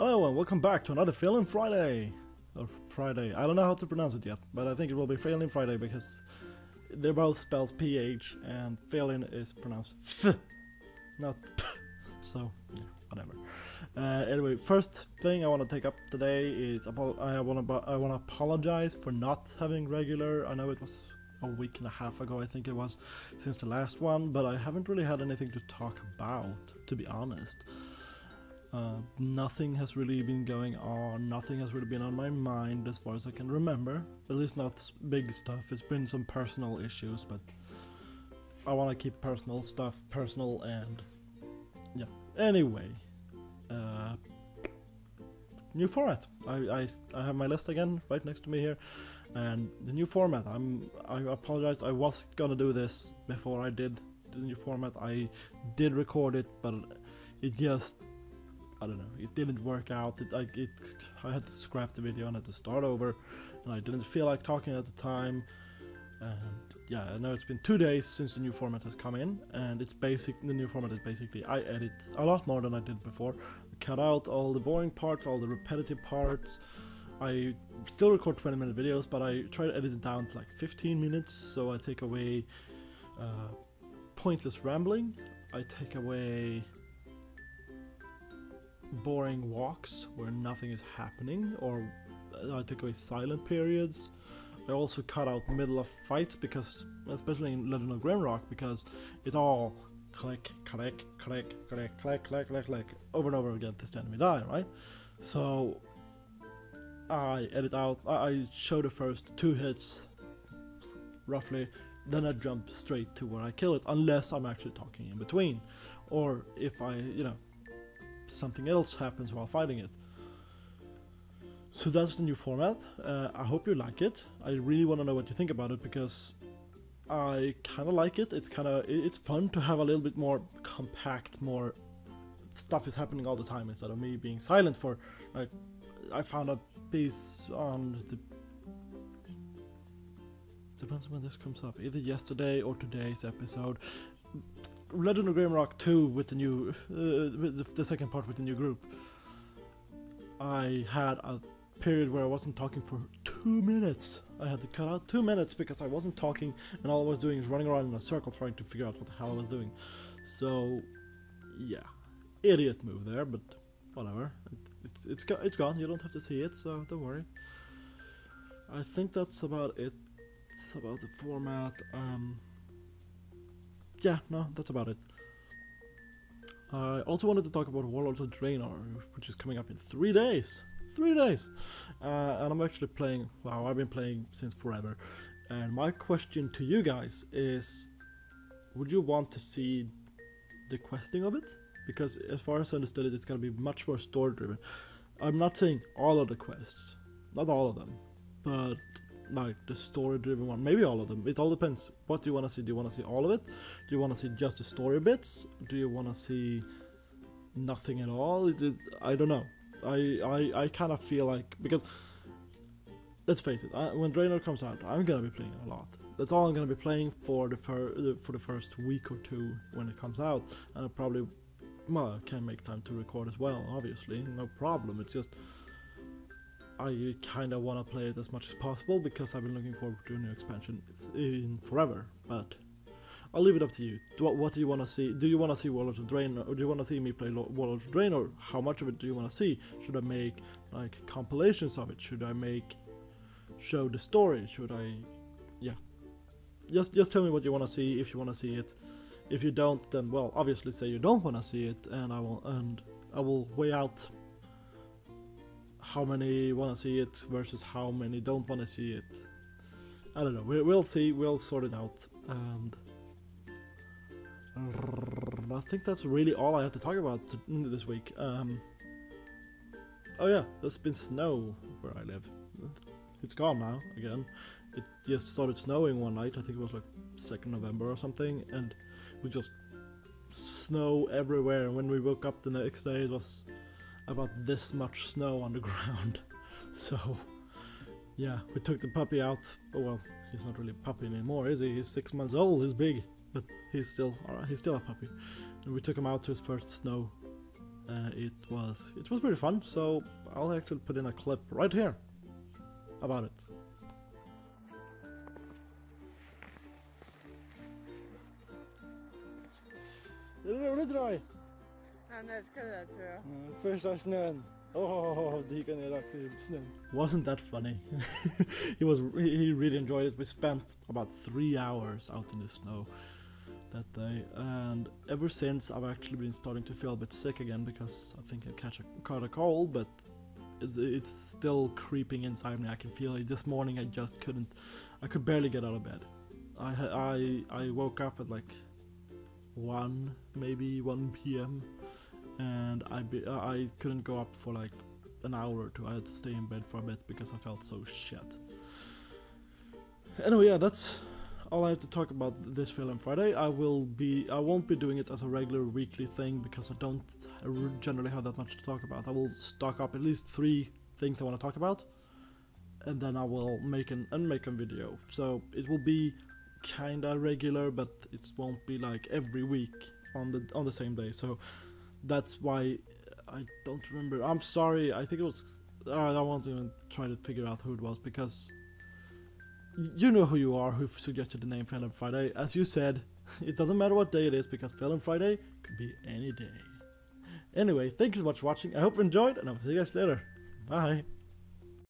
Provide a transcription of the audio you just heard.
Hello and welcome back to another Phealin Phriday. Or Friday. I don't know how to pronounce it yet, but I think it will be Phealin Phriday because they're both spells PH and failing is pronounced F, not P. So, yeah, whatever. Uh, anyway, first thing I want to take up today is I want to I want to apologize for not having regular. I know it was a week and a half ago, I think it was, since the last one, but I haven't really had anything to talk about, to be honest. Uh, nothing has really been going on, nothing has really been on my mind as far as I can remember. At least not big stuff, it's been some personal issues, but I want to keep personal stuff personal and. Yeah. Anyway. Uh, new format. I I have my list again right next to me here. And the new format. I'm I apologize. I was gonna do this before I did the new format. I did record it, but it just I don't know. It didn't work out. It, I, it, I had to scrap the video and had to start over, and I didn't feel like talking at the time. And yeah, I know it's been two days since the new format has come in, and it's basic. The new format is basically I edit a lot more than I did before. I cut out all the boring parts, all the repetitive parts. I still record 20 minute videos, but I try to edit it down to like 15 minutes. So I take away uh, pointless rambling. I take away boring walks where nothing is happening, or I take away silent periods. I also cut out middle of fights because, especially in Legend of Grimrock, because it all click, click, click, click, click, click, click, click, over and over again till the enemy die, right? So I edit out. I show the first two hits, roughly. Then I jump straight to where I kill it, unless I'm actually talking in between, or if I, you know, something else happens while fighting it. So that's the new format. Uh, I hope you like it. I really want to know what you think about it because I kind of like it. It's kind of it's fun to have a little bit more compact, more stuff is happening all the time instead of me being silent for like I found a piece on the depends on when this comes up either yesterday or today's episode Legend of Grimrock 2 with the new uh, with the, second part with the new group I had a period where I wasn't talking for two minutes. I had to cut out two minutes because I wasn't talking and all I was doing is running around in a circle trying to figure out what the hell I was doing. So yeah. Idiot move there but whatever. It, it's it's, it's gone. You don't have to see it so don't worry. I think that's about it. It's about the format um yeah, no, that's about it. I also wanted to talk about Warlords of Draenor, which is coming up in three days. Three days! Uh, and I'm actually playing, wow, I've been playing since forever. And my question to you guys is would you want to see the questing of it? Because as far as I understood it, it's going to be much more story driven. I'm not saying all of the quests, not all of them, but like the story driven one. Maybe all of them. It all depends. What do you want to see? Do you want to see all of it? Do you want to see just the story bits? Do you want to see nothing at all? It, it- i don't know. I i, I kind of feel like because let's face it I, when draenor comes out i'm gonna be playing a lot. That's all i'm gonna be playing for the fir- for the first week or two when it comes out. And i probably well can make time to record as well obviously. No problem. It's just I kind of want to play it as much as possible because I've been looking forward to a new expansion in forever. But I'll leave it up to you. What, do you want to see? Do you want to see Warlords of Draenor, or do you want to see me play Wall of the Drain, or How much of it do you want to see? Should I make like compilations of it? Should I make show the story? Should I, yeah. Just just tell me what you want to see if you want to see it. If you don't, then well, obviously say you don't want to see it, and I will and I will weigh out how many want to see it versus how many don't want to see it. I don't know. We, we'll see. We'll sort it out. And I think that's really all I have to talk about this week. Um, oh yeah, there's been snow where I live. It's gone now again. It just started snowing one night. I think it was like second November or something, and we just snow everywhere. And when we woke up the next day, it was about this much snow on the ground. So, yeah, we took the puppy out. Oh well, he's not really a puppy anymore, is he? He's six months old. He's big, but he's still. He's still a puppy. And we took him out to his first snow, Uh, it was it was pretty fun. So I'll actually put in a clip right here about it. Är det roligt Roy? Han älskar det tror jag. Första snön. Oh, dyka ner snön. Wasn't that funny? he was he he really enjoyed it. We spent about three hours out in the snow that day, and ever since I've actually been starting to feel a bit sick again because I think I catch a caught a cold, but it's, it's still creeping inside me. I can feel it. This morning I just couldn't. I could barely get out of bed. I I I woke up at like one maybe one p.m. and I be, uh, I couldn't go up for like an hour or two. I had to stay in bed for a bit because I felt so shit. Anyway, yeah, that's all I have to talk about this Phealin Phriday. I will be I won't be doing it as a regular weekly thing because I don't generally have that much to talk about. I will stock up at least three things I want to talk about, and then I will make an and make a video. So it will be kinda regular, but it won't be like every week on the on the same day. So that's why I don't remember. I'm sorry. I think it was. Uh, I won't even try to figure out who it was because you know who you are who suggested the name Phealin Phriday. As you said, it doesn't matter what day it is because Phealin Phriday could be any day. Anyway, thank you so much for watching. I hope you enjoyed, and I will see you guys later. Bye.